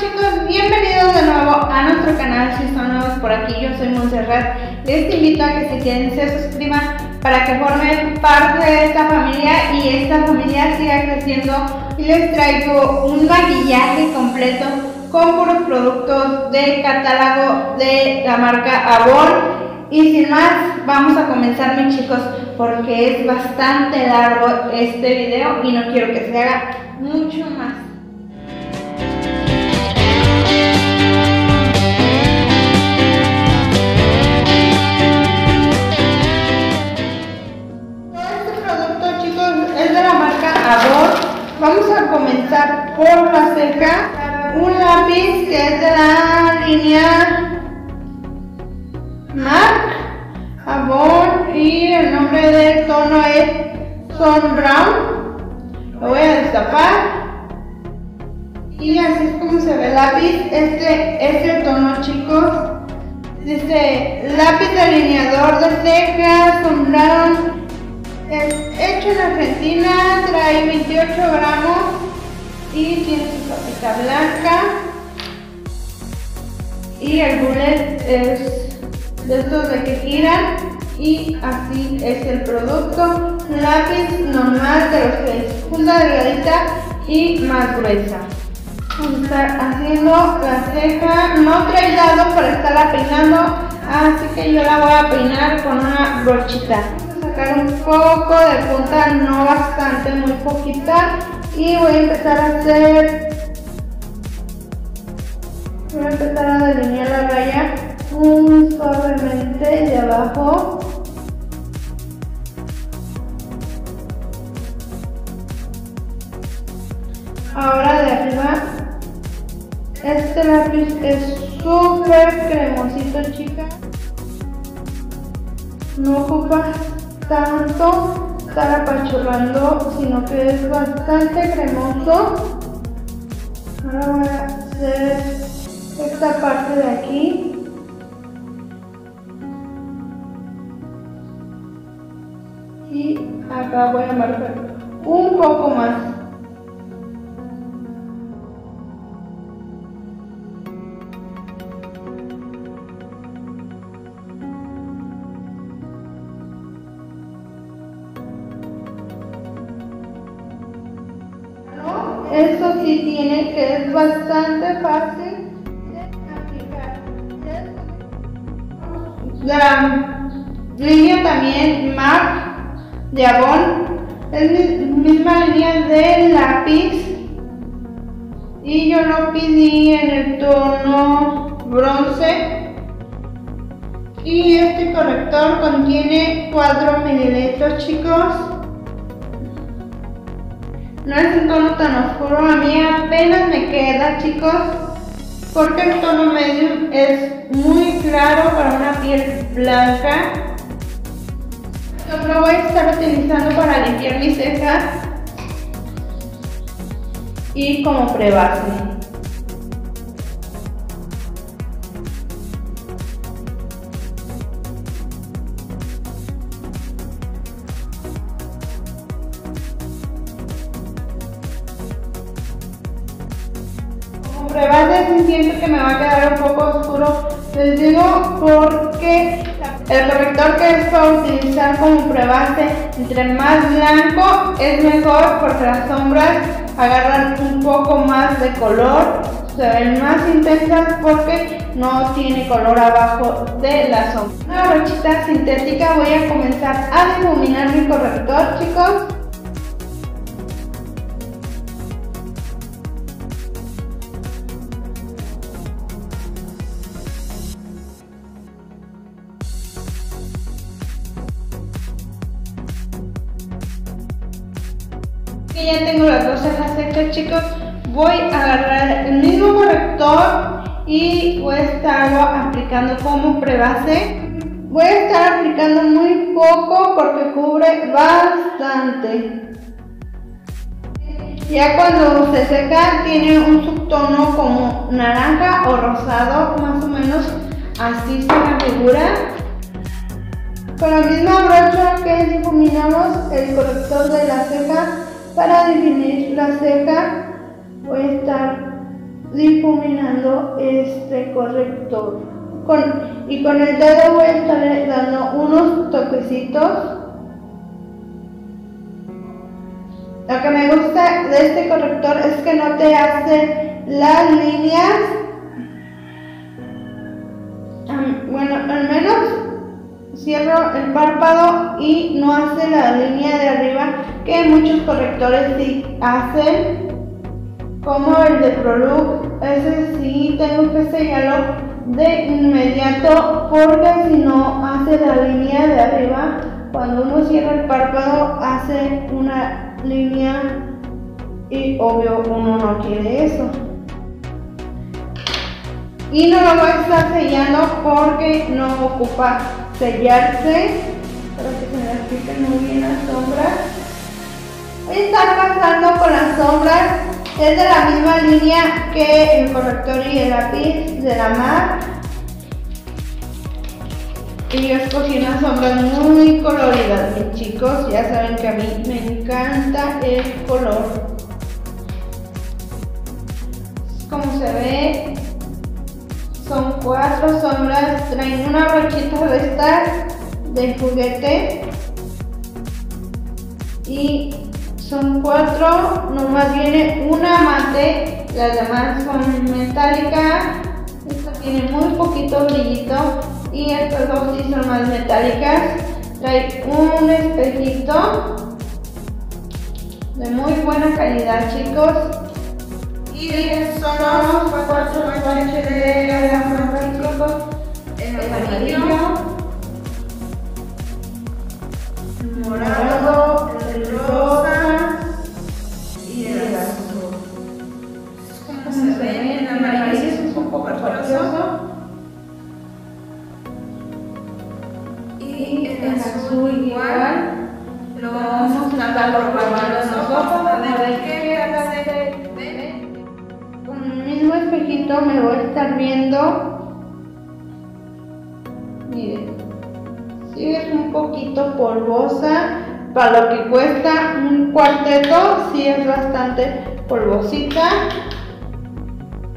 chicos, bienvenidos de nuevo a nuestro canal. Si son nuevos por aquí, yo soy Montserrat. Les invito a que se queden, se suscriban para que formen parte de esta familia y esta familia siga creciendo. Y les traigo un maquillaje completo con puros productos de catálogo de la marca Avon. Y sin más, vamos a comenzar mis chicos porque es bastante largo este video y no quiero que se haga mucho más. Vamos a comenzar por la ceja. Un lápiz que es de la línea MAC Avon y el nombre del tono es Sun Brown. Lo voy a destapar. Y así es como se ve el lápiz. Este es el tono chicos. Dice lápiz delineador de cejas Sun Brown. Es hecho en Argentina, trae 28 gramos y tiene su tapita blanca. Y el bullet es de estos de que giran y así es el producto. Lápiz normal de los que es delgadita y más gruesa. Vamos a estar haciendo la ceja, no trae dado para estarla peinando, así que yo la voy a peinar con una brochita. Sacar un poco de punta, no bastante, muy poquita, y voy a empezar a hacer, voy a empezar a delinear la raya muy suavemente de abajo. Ahora de arriba este lápiz es súper cremosito, chicas. No ocupa tanto estar apachurrando, sino que es bastante cremoso. Ahora voy a hacer esta parte de aquí. Y acá voy a marcar un poco más. Bastante fácil de aplicar. La línea también MAC de Avon es la misma línea de lápiz. Y yo lo pedí en el tono bronce. Y este corrector contiene 4 mililitros chicos no es un tono tan oscuro, a mí apenas me queda chicos, porque el tono medium es muy claro para una piel blanca. Yo lo voy a estar utilizando para limpiar mis cejas y como prebase. Porque el corrector que es para utilizar como prebase entre más blanco es mejor porque las sombras agarran un poco más de color se ven más intensas porque no tiene color abajo de la sombra. Una brochita sintética voy a comenzar a difuminar mi corrector chicos ya tengo las dos cejas hechas chicos. Voy a agarrar el mismo corrector y voy a estarlo aplicando como prebase. Voy a estar aplicando muy poco porque cubre bastante. Ya cuando se seca tiene un subtono como naranja o rosado más o menos así se configura con la misma brocha que difuminamos el corrector de la ceja para definir la ceja voy a estar difuminando este corrector. Y con el dedo voy a estar dando unos toquecitos. Lo que me gusta de este corrector es que no te hace las líneas. Bueno, al menos cierro el párpado y no hace la línea de arriba que muchos correctores sí hacen como el de ProLook, ese sí tengo que sellarlo de inmediato porque si no hace la línea de arriba cuando uno cierra el párpado hace una línea y obvio uno no quiere eso. Y no lo voy a estar sellando porque no ocupa sellarse para que se me apliquen muy bien las sombras voy a pasando con las sombras es de la misma línea que el corrector y el lápiz de la MAC. Y yo escogí unas sombras muy coloridas, mis chicos. Ya saben que a mí me encanta el color. Como se ve, son cuatro sombras. Traen una brochita de estas de juguete. Y son cuatro, nomás viene una mate, las demás son metálicas. Esta tiene muy poquito brillito y estas dos sí son más metálicas. Trae un espejito de muy buena calidad, chicos. Y son los cuatro swatches de la chicos. El amarillo, morado, el rosa. Y el azul igual lo vamos a estar probando espejito me voy a estar viendo. Miren, si es un poquito polvosa. Para lo que cuesta un cuarteto, sí es bastante polvosita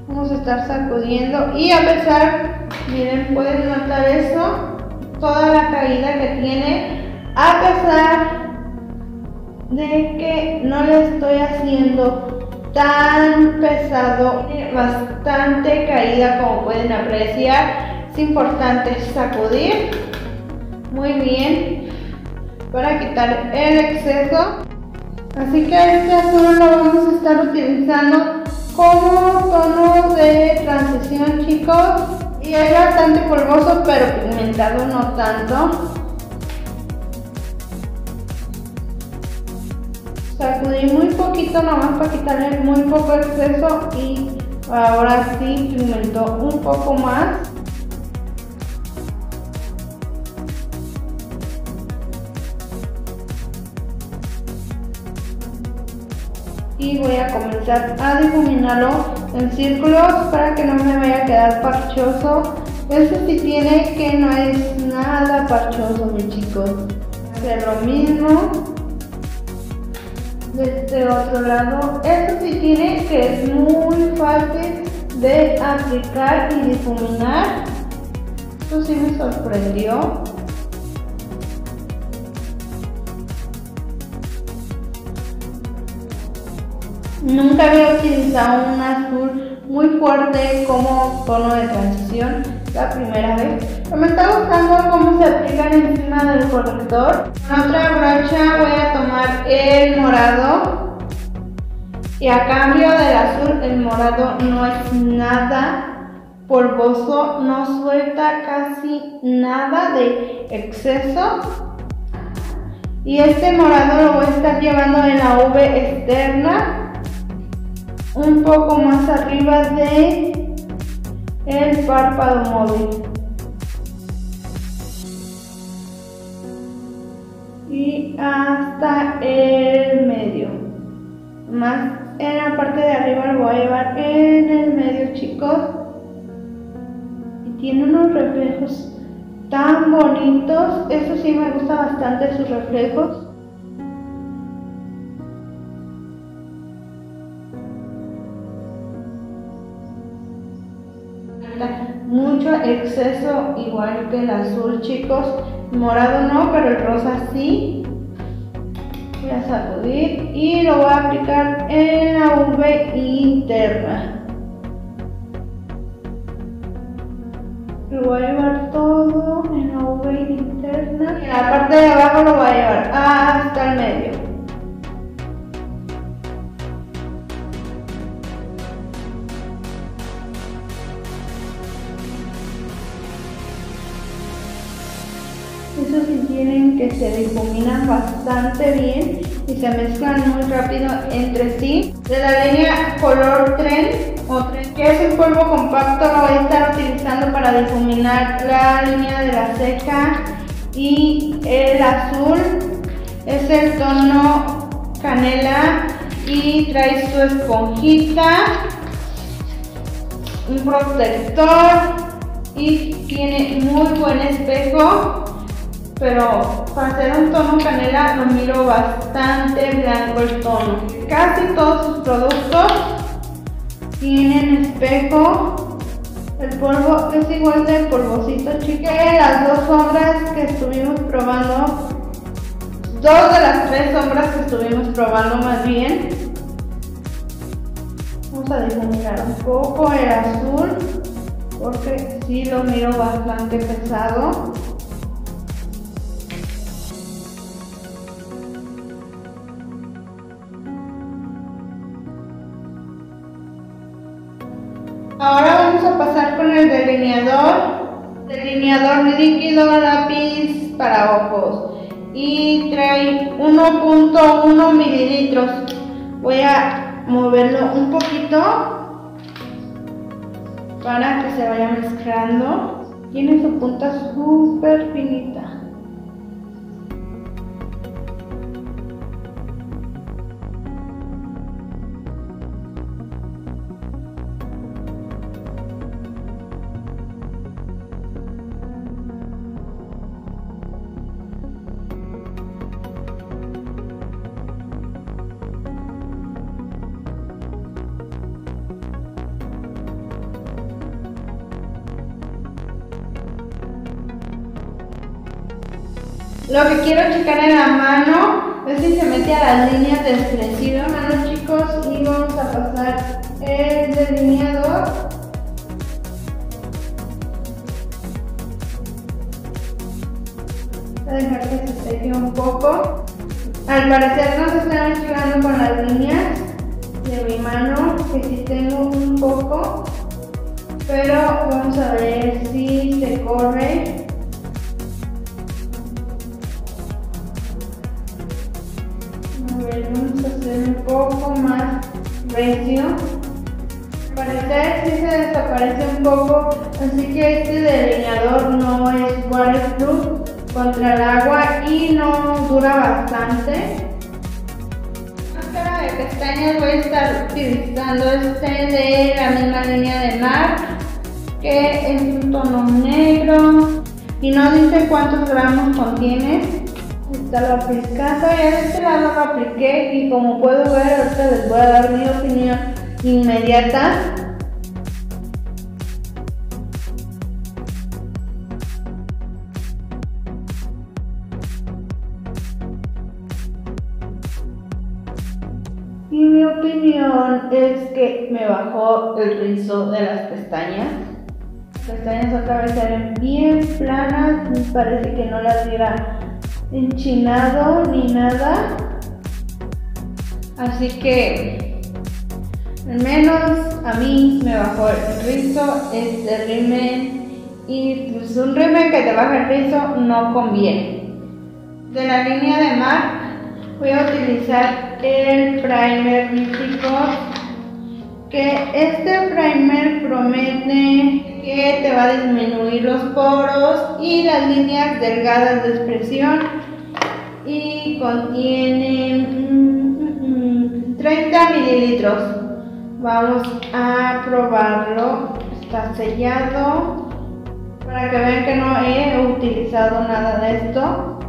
vamos a estar sacudiendo y a pesar, miren, pueden notar eso, toda la caída que tiene, a pesar de que no le estoy haciendo tan pesado, bastante caída como pueden apreciar, es importante sacudir muy bien para quitar el exceso. Así que este azul lo vamos a estar utilizando como tono de transición chicos y es bastante polvoso pero pigmentado no tanto sacudí muy poquito nomás para quitarle muy poco exceso y ahora sí pigmentó un poco más y voy a comenzar a difuminarlo en círculos para que no me vaya a quedar parchoso. Este sí tiene que no es nada parchoso, mis chicos. Hacer lo mismo de este otro lado. Esto sí tiene que es muy fácil de aplicar y difuminar. Esto sí me sorprendió. Nunca había utilizado un azul muy fuerte como tono de transición, la primera vez. Me está gustando cómo se aplican encima del corrector. Con otra brocha voy a tomar el morado. Y a cambio del azul, el morado no es nada polvoso, no suelta casi nada de exceso. Y este morado lo voy a estar llevando en la V externa un poco más arriba de párpado móvil hasta el medio. Más en la parte de arriba lo voy a llevar en el medio chicos. Y tiene unos reflejos tan bonitos. Eso sí me gusta bastante sus reflejos. Mucho exceso igual que el azul chicos. Morado no pero el rosa sí a sacudir y lo voy a aplicar en la V interna. Lo voy a llevar todo en la V interna. Y en la parte de abajo lo voy a llevar hasta el medio se difuminan bastante bien y se mezclan muy rápido entre sí. De la línea color tren o tren, que es un polvo compacto, lo voy a estar utilizando para difuminar la línea de la ceja y el azul es el tono canela y trae su esponjita, un protector y tiene muy buen espejo pero para hacer un tono canela lo miro bastante blanco el tono. Casi todos sus productos tienen espejo. El polvo es igual de polvosito, chicas. Las dos sombras que estuvimos probando, dos de las tres sombras que estuvimos probando más bien. Vamos a difuminar un poco el azul porque sí lo miro bastante pesado. Delineador, delineador líquido lápiz para ojos y trae 1.1 mililitros. Voy a moverlo un poquito para que se vaya mezclando. Tiene su punta súper finita. Lo que quiero checar en la mano es si se mete a las líneas de mano chicos, y vamos a pasar el delineador. Voy a dejar que se seque un poco. Al parecer no se está mezclando con las líneas de mi mano, que sí tengo un poco, pero vamos a ver si se corre. Poco más recio. Parece si se desaparece un poco, así que este delineador no es waterproof contra el agua y no dura bastante. Máscara de pestañas voy a estar utilizando este de la misma línea de MAC que es un tono negro y no dice cuántos gramos contiene Está lo aplicando y a este lado lo apliqué y como puedo ver ahorita les voy a dar mi opinión inmediata Y mi opinión es que me bajó el rizo de las pestañas. Las pestañas otra vez salen bien planas, me parece que no las diera enchinado ni nada. Así que al menos a mí me bajó el rizo, este rímel y pues un rímel que te baja el rizo no conviene. De la línea de MAC voy a utilizar el primer místico que este primer promete que te va a disminuir los poros y las líneas delgadas de expresión. Y contiene 30 mililitros. Vamos a probarlo. Está sellado. Para que vean que no he utilizado nada de esto.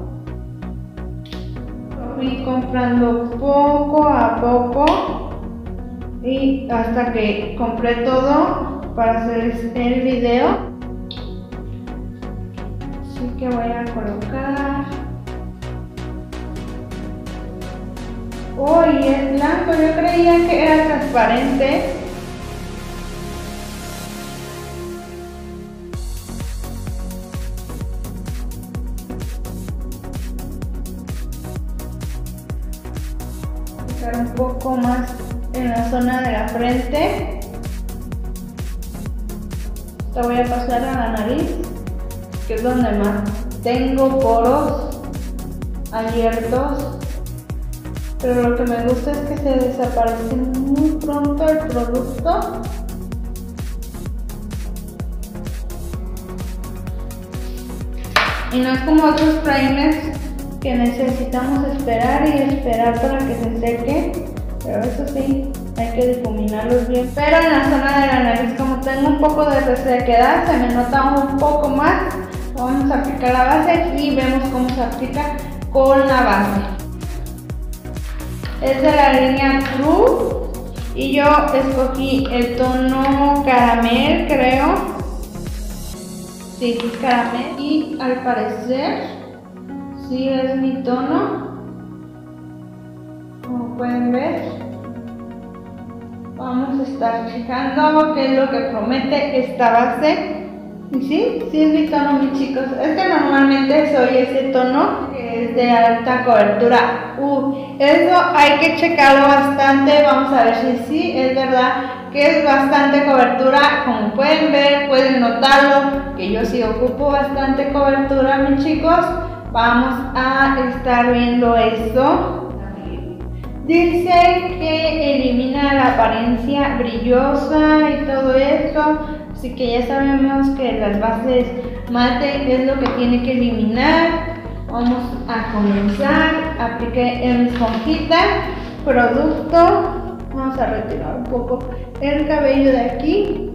Lo fui comprando poco a poco. Y hasta que compré todo para hacer el video. Así que voy a colocar. Uy es blanco yo creía que era transparente Voy a pasar a la nariz, que es donde más tengo poros abiertos. Pero lo que me gusta es que se desaparece muy pronto el producto. Y no es como otros primers que necesitamos esperar y esperar para que se seque, pero eso sí, hay que difuminarlos bien. Pero en la zona de la nariz, como tengo un poco de resequedad, se me nota un poco más. Vamos a aplicar la base y vemos cómo se aplica con la base. Es de la línea True y yo escogí el tono caramel, creo. Sí, caramel. Y al parecer Sí, es mi tono. Como pueden ver. Vamos a estar fijando qué es lo que promete esta base. Y sí, sí es mi tono, mis chicos. Es que normalmente soy ese tono que es de alta cobertura. Uh, eso hay que checarlo bastante. Vamos a ver si sí es verdad que es bastante cobertura. Como pueden ver, pueden notarlo que yo sí ocupo bastante cobertura, mis chicos vamos a estar viendo esto. Dice que elimina la apariencia brillosa y todo esto, así que ya sabemos que las bases mate es lo que tiene que eliminar. Vamos a comenzar, apliqué en esponjita, producto, vamos a retirar un poco el cabello de aquí.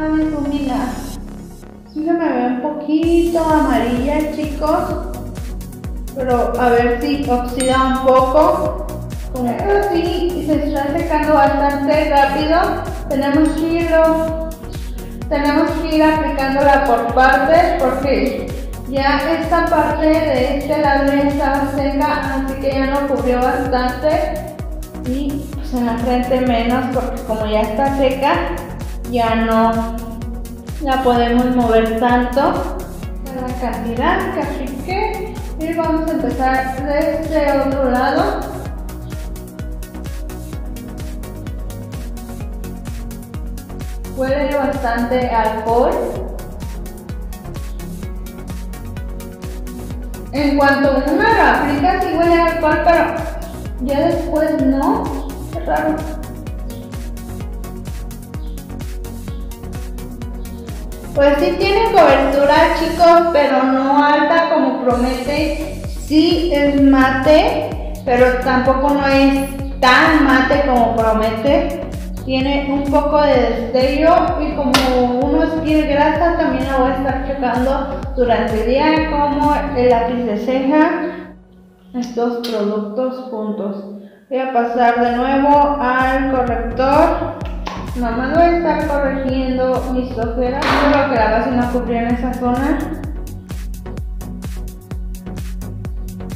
Ay, se me ve un poquito amarilla, chicos. Pero a ver si oxida un poco. Como así, se está secando bastante rápido. Tenemos que irlo, tenemos que ir aplicándola por partes porque ya esta parte de este lado estaba seca, así que ya no cubrió bastante. Y pues en la frente menos porque como ya está seca, ya no la podemos mover tanto la cantidad que y vamos a empezar de este otro lado. Huele bastante alcohol. En cuanto uno lo aplica sí huele alcohol pero ya después no. Es raro Pues sí tiene cobertura chicos, pero no alta como promete. Sí es mate, pero tampoco no es tan mate como promete. Tiene un poco de destello y como uno es grasa también lo voy a estar checando durante el día como el lápiz de ceja. Estos productos juntos. Voy a pasar de nuevo al corrector Mamá voy a estar corrigiendo mis ojeras. Creo que la base no cubría en esa zona.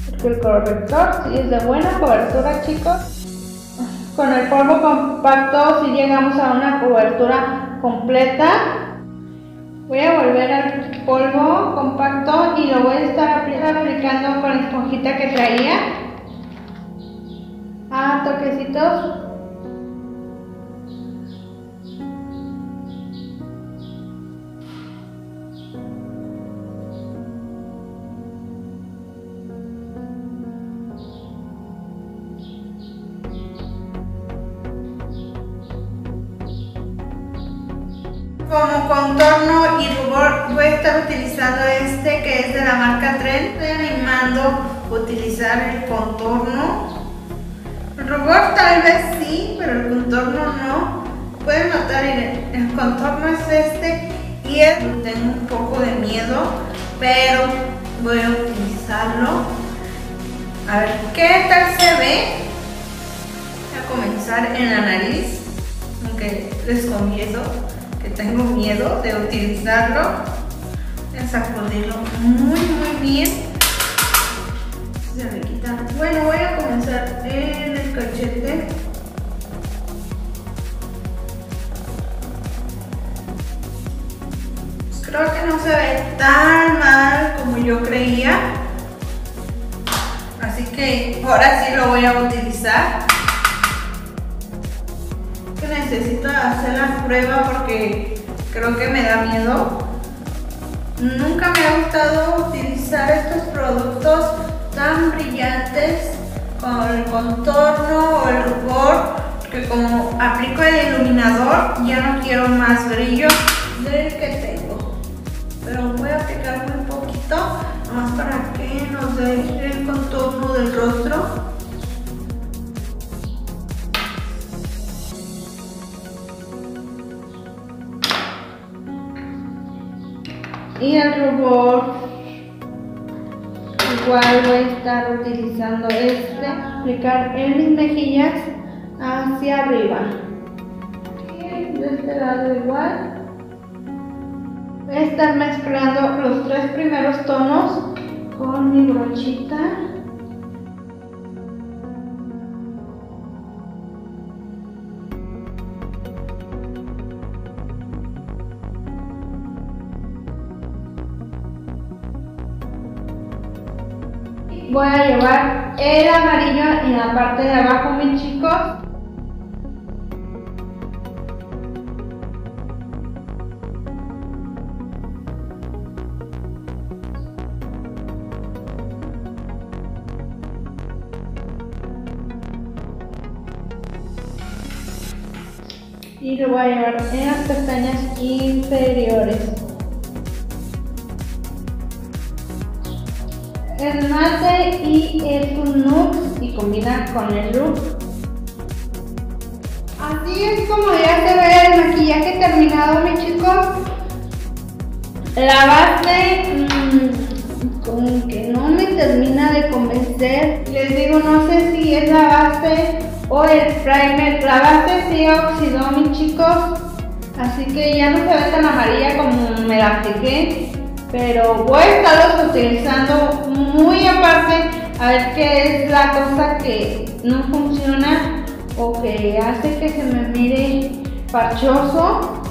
Porque el corrector sí es de buena cobertura, chicos. Con el polvo compacto si llegamos a una cobertura completa. Voy a volver al polvo compacto y lo voy a estar aplicando con la esponjita que traía. A toquecitos marca Tren. Estoy animando a utilizar el contorno. El rubor tal vez sí, pero el contorno no. Pueden notar, el contorno es este y es, tengo un poco de miedo, pero voy a utilizarlo. A ver qué tal se ve. comenzar en la nariz, aunque les confieso que tengo miedo de utilizarlo. Sacudirlo muy muy bien. Se me quita. Bueno, voy a comenzar en el cachete. Creo que no se ve tan mal como yo creía. Así que ahora sí lo voy a utilizar. Que necesito hacer la prueba porque creo que me da miedo. Nunca me ha gustado utilizar estos productos tan brillantes con el contorno o el rubor que como aplico el iluminador ya no quiero más brillo del que tengo. Pero voy a aplicar muy poquito más para que nos dé el contorno del rostro y el rubor igual voy a estar utilizando este aplicar en mis mejillas hacia arriba. Y de este lado igual. Voy a estar mezclando los tres primeros tonos con mi brochita voy a llevar el amarillo en la parte de abajo mis chicos. Y lo voy a llevar en las pestañas inferiores el mate y es un look y combina con el look. Así es como ya se ve el maquillaje terminado, mis chicos. La base mmm, como que no me termina de convencer. Les digo, no sé si es la base o el primer. La base sí oxidó, mis chicos. Así que ya no se ve tan amarilla como me la apliqué pero voy a estarlos utilizando muy aparte a ver qué es la cosa que no funciona o que hace que se me mire parchoso.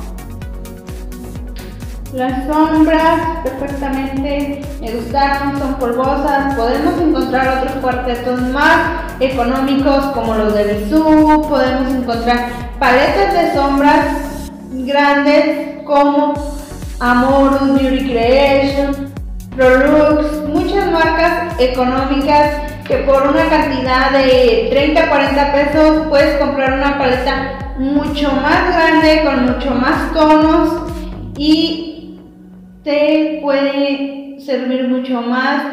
Las sombras perfectamente me gustaron, son polvosas. Podemos encontrar otros cuartetos más económicos como los de Bisú. Podemos encontrar paletas de sombras grandes como Amorus Beauty Creation, Prolux, muchas marcas económicas que por una cantidad de 30 40 pesos puedes comprar una paleta mucho más grande con mucho más tonos y te puede servir mucho más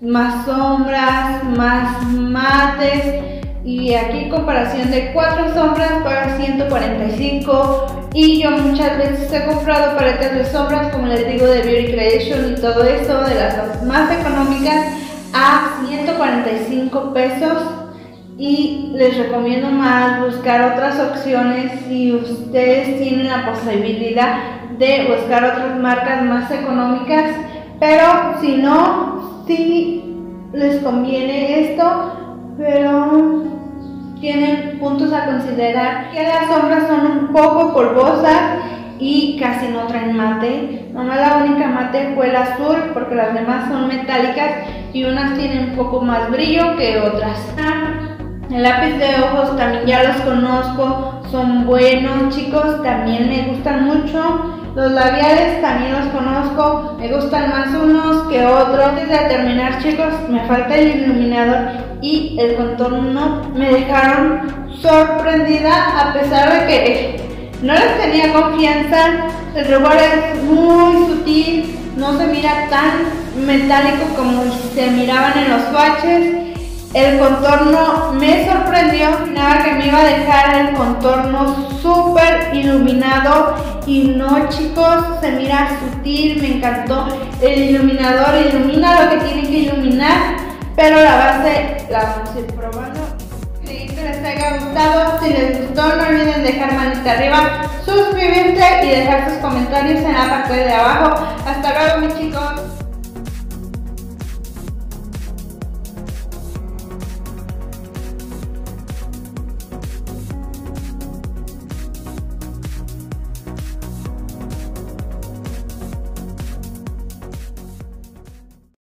más sombras, más mates y aquí comparación de cuatro sombras para 145 y yo muchas veces he comprado paletas de sombras como les digo de Beauty Creation y todo eso de las más económicas a 145 pesos. Y les recomiendo más buscar otras opciones si ustedes tienen la posibilidad de buscar otras marcas más económicas. Pero si no si les conviene esto pero tienen puntos a considerar que las sombras son un poco polvosas y casi no traen mate. Nomás la única mate fue el azul porque las demás son metálicas y unas tienen un poco más brillo que otras. El lápiz de ojos también ya los conozco, son buenos chicos, también me gustan mucho. Los labiales también los conozco, me gustan más unos que otros. Antes de terminar chicos, me falta el iluminador y el contorno. Me dejaron sorprendida a pesar de que no les tenía confianza. El rubor es muy sutil, no se mira tan metálico como se miraban en los swatches el contorno me sorprendió, nada que me iba a dejar el contorno súper iluminado y no chicos, se mira sutil, me encantó. El iluminador ilumina lo que tiene que iluminar, pero la base la vamos a ir probando. Que les haya gustado. Si les gustó, no olviden dejar manita arriba, suscribirse y dejar sus comentarios en la parte de abajo. Hasta luego, mis chicos.